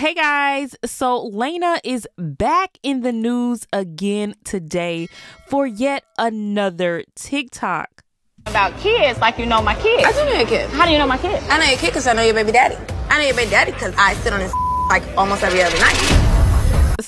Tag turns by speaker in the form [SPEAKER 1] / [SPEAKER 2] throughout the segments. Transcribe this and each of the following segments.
[SPEAKER 1] Hey guys, so Laina is back in the news again today for yet another TikTok.
[SPEAKER 2] About kids, like you know my kids.
[SPEAKER 3] I do know your kid.
[SPEAKER 2] How do you know my kids?
[SPEAKER 3] I know your kid because I know your baby daddy. I know your baby daddy because I sit on his like almost every other night.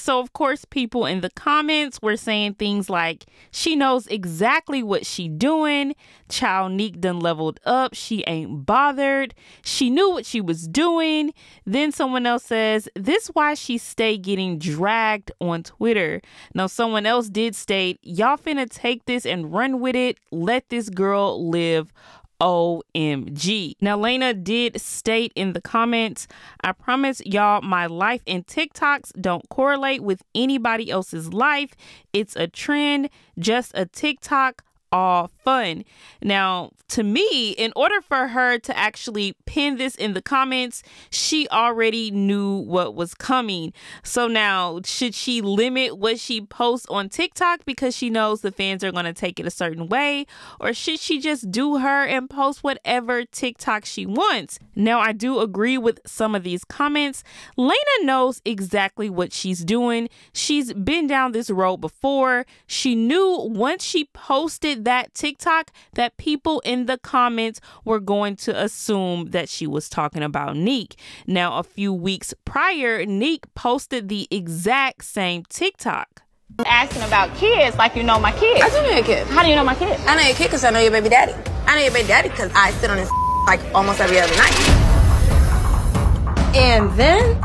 [SPEAKER 1] So, of course, people in the comments were saying things like, she knows exactly what she doing. Child Nique done leveled up. She ain't bothered. She knew what she was doing. Then someone else says, this why she stay getting dragged on Twitter. Now, someone else did state, y'all finna take this and run with it. Let this girl live OMG. Now, Laina did state in the comments, I promise y'all my life and TikToks don't correlate with anybody else's life. It's a trend, just a TikTok all fun. Now, to me, in order for her to actually pin this in the comments, she already knew what was coming. So now, should she limit what she posts on TikTok because she knows the fans are going to take it a certain way? Or should she just do her and post whatever TikTok she wants? Now, I do agree with some of these comments. Laina knows exactly what she's doing. She's been down this road before. She knew once she posted that TikTok that people in the comments were going to assume that she was talking about Nique. Now, a few weeks prior, Nique posted the exact same TikTok.
[SPEAKER 2] Asking about kids, like you know my kids.
[SPEAKER 3] I do know your kid.
[SPEAKER 2] How do you know my kids?
[SPEAKER 3] I know your kid because I know your baby daddy. I know your baby daddy because I sit on his like almost every other night. And then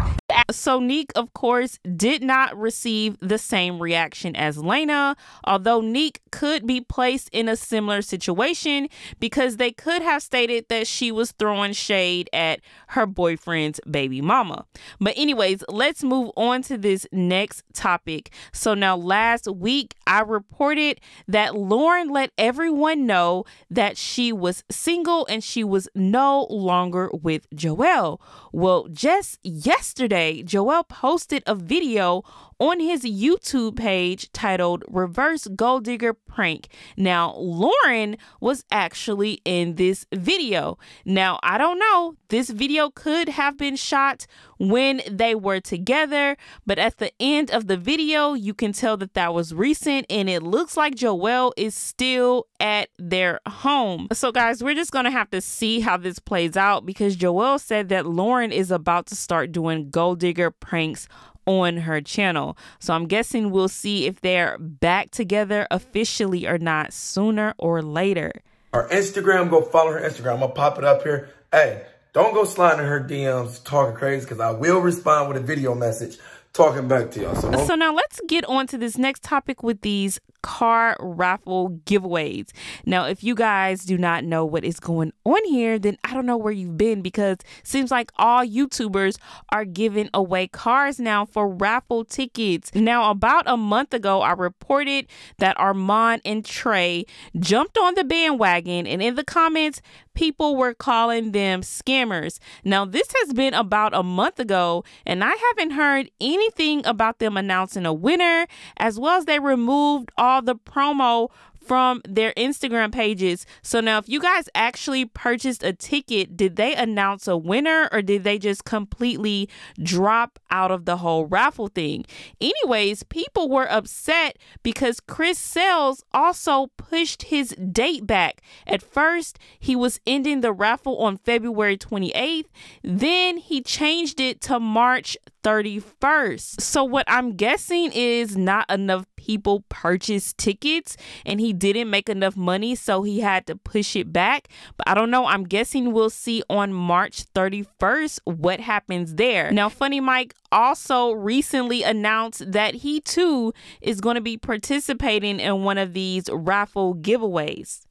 [SPEAKER 1] so Nique, of course, did not receive the same reaction as Laina, although Nique could be placed in a similar situation because they could have stated that she was throwing shade at her boyfriend's baby mama. But anyways, let's move on to this next topic. So now last week I reported that Lauren let everyone know that she was single and she was no longer with Joel. Well, just yesterday Joel posted a video on his YouTube page titled Reverse Gold Digger Prank. Now, Lauren was actually in this video. Now, I don't know, this video could have been shot when they were together, but at the end of the video, you can tell that that was recent and it looks like Joel is still at their home. So, guys, we're just to have to see how this plays out because Joel said that Lauren is about to start doing gold digger pranks on her channel. So I'm guessing we'll see if they're back together officially or not sooner or later.
[SPEAKER 4] Our Instagram, go follow her Instagram. I'm gonna pop it up here. Hey, don't go sliding in her DMs talking crazy because I will respond with a video message talking back to y'all. So,
[SPEAKER 1] so now let's get on to this next topic with these car raffle giveaways. Now, if you guys do not know what is going on here, then I don't know where you've been because seems like all YouTubers are giving away cars now for raffle tickets. Now, about a month ago, I reported that Armand and Trey jumped on the bandwagon and in the comments, people were calling them scammers. Now, this has been about a month ago, and I haven't heard anything about them announcing a winner, as well as they removed all the promo from their Instagram pages. So now, if you guys actually purchased a ticket, did they announce a winner or did they just completely drop out of the whole raffle thing? Anyways, people were upset because Chris Sails also pushed his date back. At first, he was ending the raffle on February 28th, then he changed it to March 31st. So, what I'm guessing is not enough people purchased tickets and he didn't make enough money, so he had to push it back. But I don't know. I'm guessing we'll see on March 31st what happens there. Now, Funny Mike also recently announced that he too is going to be participating in one of these raffle giveaways.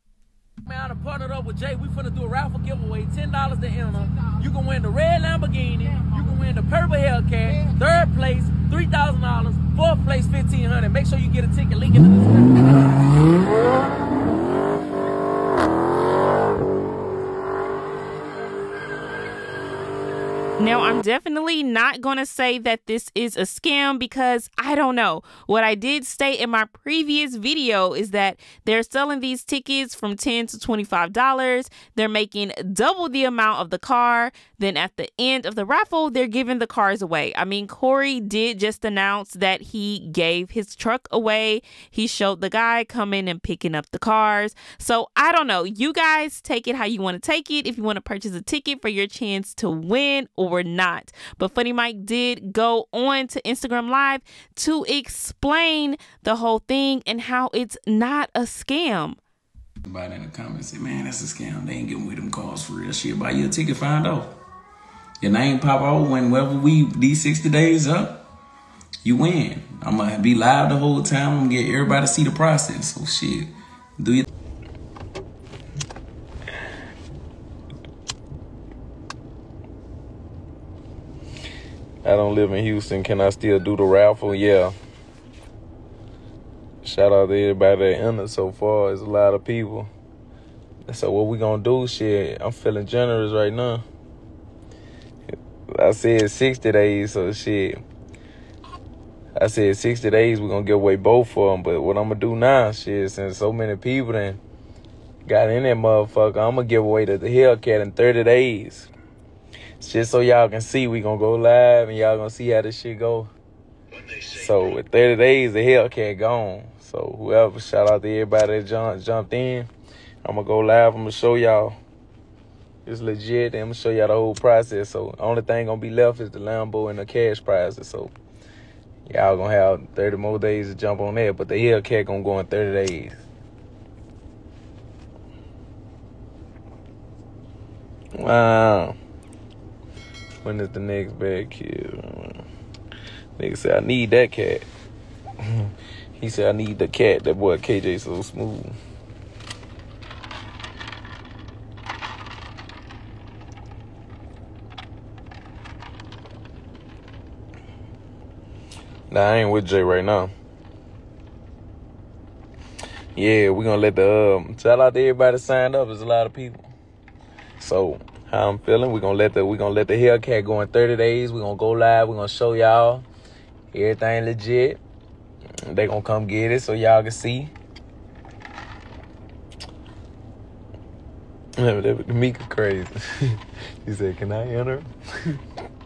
[SPEAKER 5] Man, I partnered up with Jay. We finna do a raffle giveaway. $10 to enter. You can win the red Lamborghini. Win the purple Hellcat. Third place, $3,000. Fourth place, 1500 Make sure you get a ticket. Link in the description.
[SPEAKER 1] Now, I'm definitely not going to say that this is a scam because I don't know. What I did state in my previous video is that they're selling these tickets from 10 to $25. They're making double the amount of the car. Then at the end of the raffle, they're giving the cars away. I mean, Corey did just announce that he gave his truck away. He showed the guy coming and picking up the cars. So I don't know. You guys take it how you want to take it. If you want to purchase a ticket for your chance to win or not. But Funny Mike did go on to Instagram Live to explain the whole thing and how it's not a scam.
[SPEAKER 6] Somebody in the comments say, man, that's a scam. They ain't getting with them calls for real shit. Buy you a ticket, find out. Your name pop out whenever we, these 60 days up, you win. I'm gonna be live the whole time. I'm gonna get everybody to see the process. So shit, do you?
[SPEAKER 7] I don't live in Houston. Can I still do the raffle? Yeah. Shout out to everybody that entered so far. It's a lot of people. So what we gonna do? Shit, I'm feeling generous right now. I said 60 days, so shit. I said 60 days, we're gonna give away both of them. But what I'm gonna do now, shit, since so many people then got in that motherfucker, I'm gonna give away the, Hellcat in 30 days. Just so y'all can see, we gonna go live and y'all gonna see how this shit go. So with 30 days, the Hellcat gone. So whoever, shout out to everybody that jumped, jumped in. I'm gonna go live. I'm gonna show y'all. It's legit. I'm gonna show y'all the whole process. So only thing gonna be left is the Lambo and the cash prizes. So y'all gonna have 30 more days to jump on that. But the Hellcat gonna go in 30 days. Wow. When is the next bad kid? Nigga said, I need that cat. he said, I need the cat. That boy KJ so smooth. Nah, I ain't with Jay right now. Yeah, we gonna let the um, shout out to everybody signed up. There's a lot of people. So how I'm feeling. We're gonna let the we gonna let the Hellcat go in 30 days. We're gonna go live. We're gonna show y'all everything legit. They gonna come get it so y'all can see. Mika crazy. he said, "Can I enter?"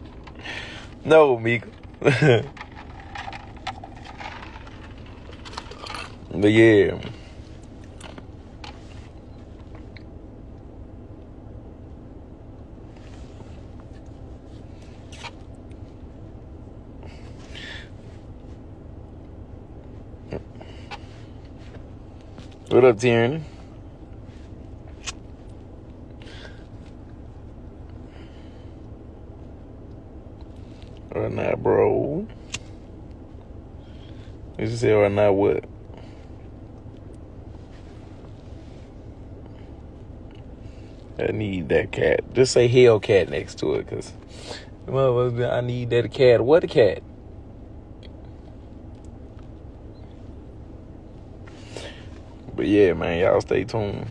[SPEAKER 7] no, Mika. but yeah. What up, Tyranny? Or not, bro? Did you say or not what? I need that cat. Just say Hellcat next to it, cause I need that cat. What a cat? Yeah, man, y'all stay tuned.